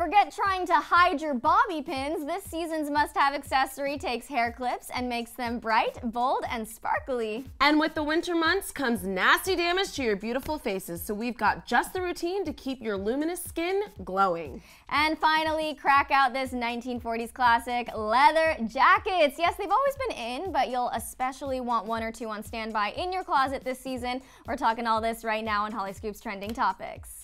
Forget trying to hide your bobby pins. This season's must have accessory takes hair clips and makes them bright, bold, and sparkly. And with the winter months comes nasty damage to your beautiful faces. So we've got just the routine to keep your luminous skin glowing. And finally, crack out this 1940s classic leather jackets. Yes, they've always been in, but you'll especially want one or two on standby in your closet this season. We're talking all this right now on Hollyscoop's Trending Topics.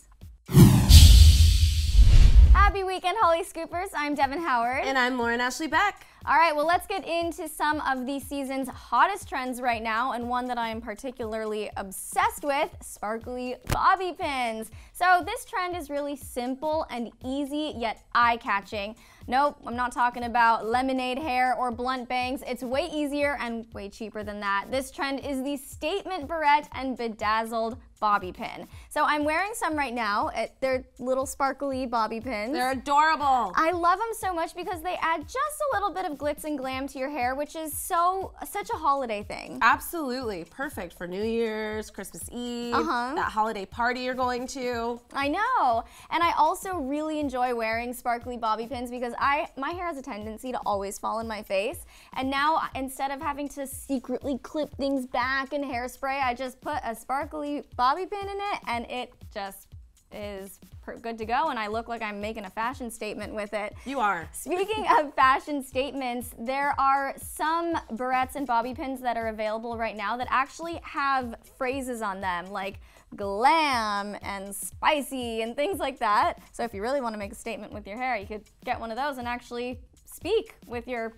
Happy weekend, Hollyscoopers. I'm Devin Howard. And I'm Lauren Ashley Beck. All right, well, let's get into some of the season's hottest trends right now, and one that I am particularly obsessed with sparkly bobby pins. So, this trend is really simple and easy, yet eye catching. Nope, I'm not talking about lemonade hair or blunt bangs. It's way easier and way cheaper than that. This trend is the statement barrette and bedazzled bobby pin. So I'm wearing some right now. They're little sparkly bobby pins. They're adorable. I love them so much because they add just a little bit of glitz and glam to your hair, which is so such a holiday thing. Absolutely. Perfect for New Year's, Christmas Eve, uh -huh. that holiday party you're going to. I know. And I also really enjoy wearing sparkly bobby pins because I my hair has a tendency to always fall in my face. And now instead of having to secretly clip things back in hairspray, I just put a sparkly bobby pin in it and it just is good to go and I look like I'm making a fashion statement with it. You are. Speaking of fashion statements, there are some barrettes and bobby pins that are available right now that actually have phrases on them like glam and spicy and things like that. So if you really want to make a statement with your hair, you could get one of those and actually speak with your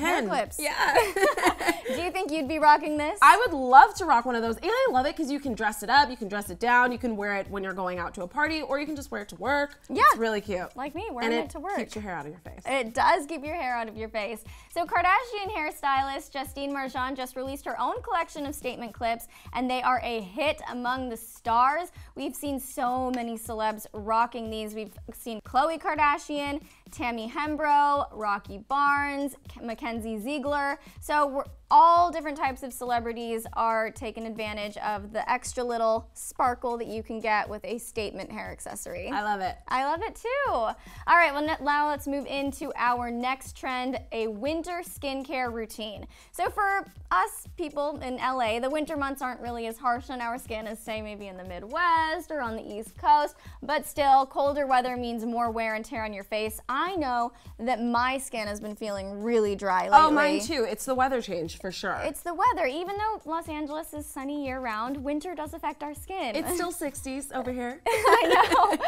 hair clips. Yeah. Do you think you'd be rocking this? I would love to rock one of those. And I love it because you can dress it up, you can dress it down, you can wear it when you're going out to a party, or you can just wear it to work. Yeah. It's really cute. Like me, wearing and it, to work. keeps your hair out of your face. It does keep your hair out of your face. So Kardashian hairstylist Justine Marjan just released her own collection of statement clips, and they are a hit among the stars. We've seen so many celebs rocking these. We've seen Khloe Kardashian, Tammy Hembrow, Rocky Barnes, Mackenzie Ziegler. So all different types of celebrities are taking advantage of the extra little sparkle that you can get with a statement hair accessory. I love it. I love it too. All right, well now let's move into our next trend, a winter skincare routine. So for us people in LA, the winter months aren't really as harsh on our skin as say maybe in the Midwest or on the East Coast, but still colder weather means more wear and tear on your face. I know that my skin has been feeling really dry lately. Oh, mine too. It's the weather change for sure. It's the weather. Even though Los Angeles is sunny year round, winter does affect our skin. It's still 60s over here. I know.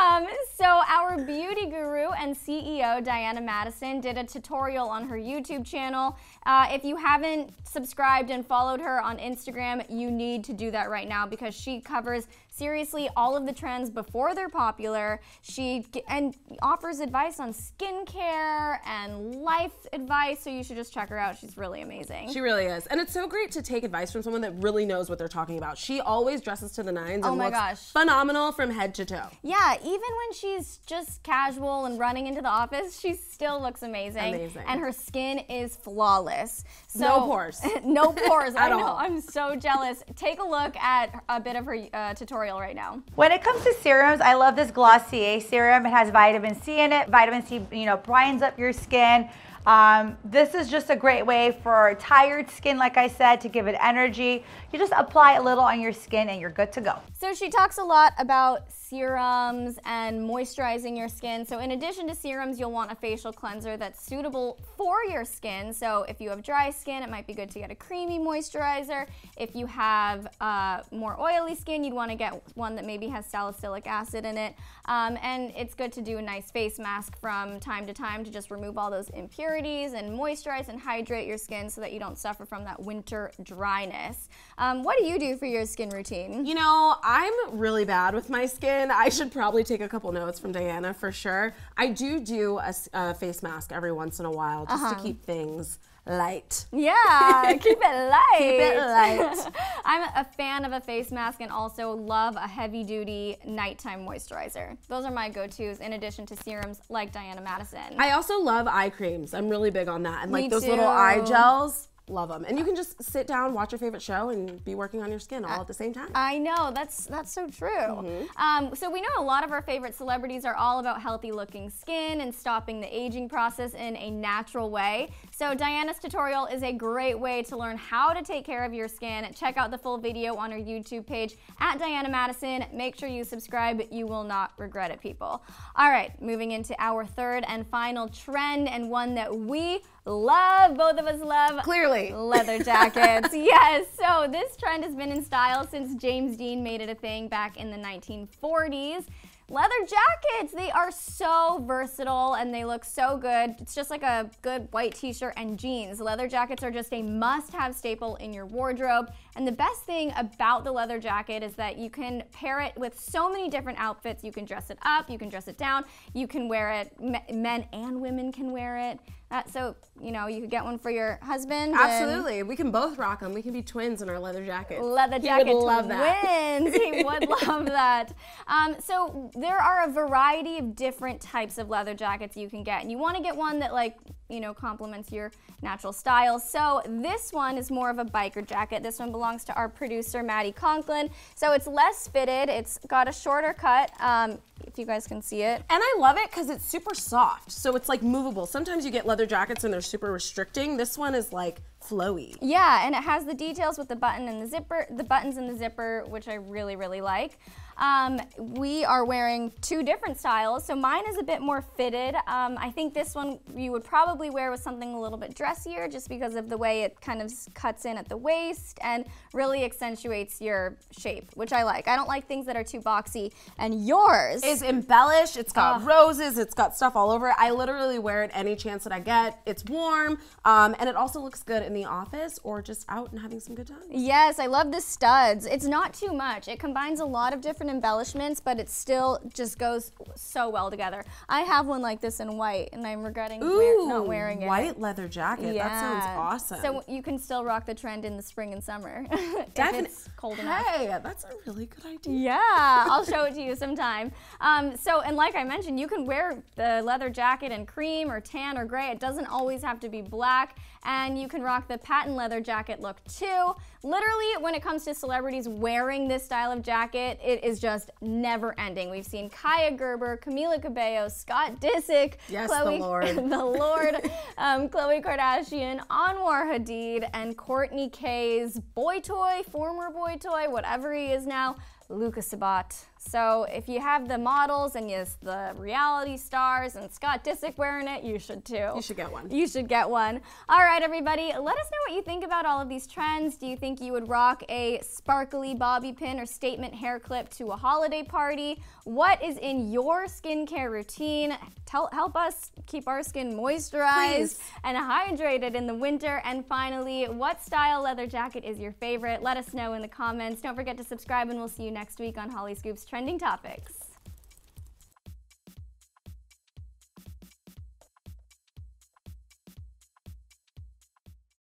Um, so our beauty guru and CEO, Diana Madison, did a tutorial on her YouTube channel. Uh, if you haven't subscribed and followed her on Instagram, you need to do that right now because she covers seriously all of the trends before they're popular. She and offers advice on skincare and life advice, so you should just check her out. She's really amazing. She really is. And it's so great to take advice from someone that really knows what they're talking about. She always dresses to the nines oh and my looks gosh. phenomenal from head to toe. Yeah, even when she's just casual and running into the office, she still looks amazing. Amazing. And her skin is flawless. So, no pores. no pores. At I know. all. I'm so jealous. Take a look at a bit of her uh, tutorial right now. When it comes to serums, I love this Glossier serum. It has vitamin C in it. Vitamin C, you know, brightens up your skin. Um, this is just a great way for tired skin, like I said, to give it energy. You just apply a little on your skin and you're good to go. So she talks a lot about serums and moisturizing your skin. So in addition to serums, you'll want a facial cleanser that's suitable for your skin. So if you have dry skin, it might be good to get a creamy moisturizer. If you have uh, more oily skin, you'd want to get one that maybe has salicylic acid in it. Um, and it's good to do a nice face mask from time to time to just remove all those impurities and moisturize and hydrate your skin so that you don't suffer from that winter dryness. Um, what do you do for your skin routine? You know, I'm really bad with my skin. I should probably take a couple notes from Diana for sure. I do do a, a face mask every once in a while just uh -huh. to uh-huh. keep things light. Yeah, keep it light. keep it light. I'm a fan of a face mask and also love a heavy duty nighttime moisturizer. Those are my go-tos in addition to serums like Diana Madison. I also love eye creams. I'm really big on that. And like Me those too. little eye gels. Love them. And you can just sit down, watch your favorite show, and be working on your skin all at the same time. I know that's that's so true. Mm-hmm. Um, so we know a lot of our favorite celebrities are all about healthy looking skin and stopping the aging process in a natural way. So Diana's tutorial is a great way to learn how to take care of your skin. Check out the full video on our YouTube page at Diana Madison. Make sure you subscribe. You will not regret it, people. All right, moving into our third and final trend and one that we love, both of us love. Clearly. Leather jackets. yes. So this trend has been in style since James Dean made it a thing back in the 1940s. Leather jackets, they are so versatile and they look so good. It's just like a good white t-shirt and jeans. Leather jackets are just a must-have staple in your wardrobe. And the best thing about the leather jacket is that you can pair it with so many different outfits. You can dress it up, you can dress it down, you can wear it, men and women can wear it. Uh, so, you know, you could get one for your husband. Absolutely. We can both rock them. We can be twins in our leather jackets. Leather jacket he would love twins. That. he would love that. Um, so there are a variety of different types of leather jackets you can get. And you want to get one that like, you know, complements your natural style. So this one is more of a biker jacket. This one belongs to our producer, Maddie Conklin. So it's less fitted. It's got a shorter cut. Um, if you guys can see it. And I love it because it's super soft. So it's like movable. Sometimes you get leather jackets and they're super restricting. This one is like flowy. Yeah, and it has the details with the button and the zipper, the buttons and the zipper, which I really, really like. Um, we are wearing two different styles. So mine is a bit more fitted. Um, I think this one you would probably wear with something a little bit dressier just because of the way it kind of cuts in at the waist and really accentuates your shape, which I like. I don't like things that are too boxy. And yours is embellished. It's got oh. roses. It's got stuff all over it. I literally wear it any chance that I get. It's warm. Um, and it also looks good in the office or just out and having some good time. Yes, I love the studs. It's not too much. It combines a lot of different different embellishments, but it still just goes so well together. I have one like this in white, and I'm regretting Ooh, wear, not wearing it. white leather jacket. Yeah. That sounds awesome. So you can still rock the trend in the spring and summer Definitely. it's cold enough. Hey, that's a really good idea. Yeah, I'll show it to you sometime. Um, so, and like I mentioned, you can wear the leather jacket in cream or tan or gray. It doesn't always have to be black, and you can rock the patent leather jacket look too. Literally, when it comes to celebrities wearing this style of jacket, it is just never ending. We've seen Kaia Gerber, Camila Cabello, Scott Disick, yes, Khloe, the Lord, the Lord, um, Khloe Kardashian, Anwar Hadid, and Kourtney K's boy toy, former boy toy, whatever he is now, Luka Sabbat. So if you have the models and yes, the reality stars and Scott Disick wearing it, you should too. You should get one. You should get one. All right, everybody, let us know what you think about all of these trends. Do you think you would rock a sparkly bobby pin or statement hair clip to a holiday party? What is in your skincare routine? Tell, help us keep our skin moisturized Please. and hydrated in the winter. And finally, what style leather jacket is your favorite? Let us know in the comments. Don't forget to subscribe and we'll see you next week on Hollyscoop's trending topics.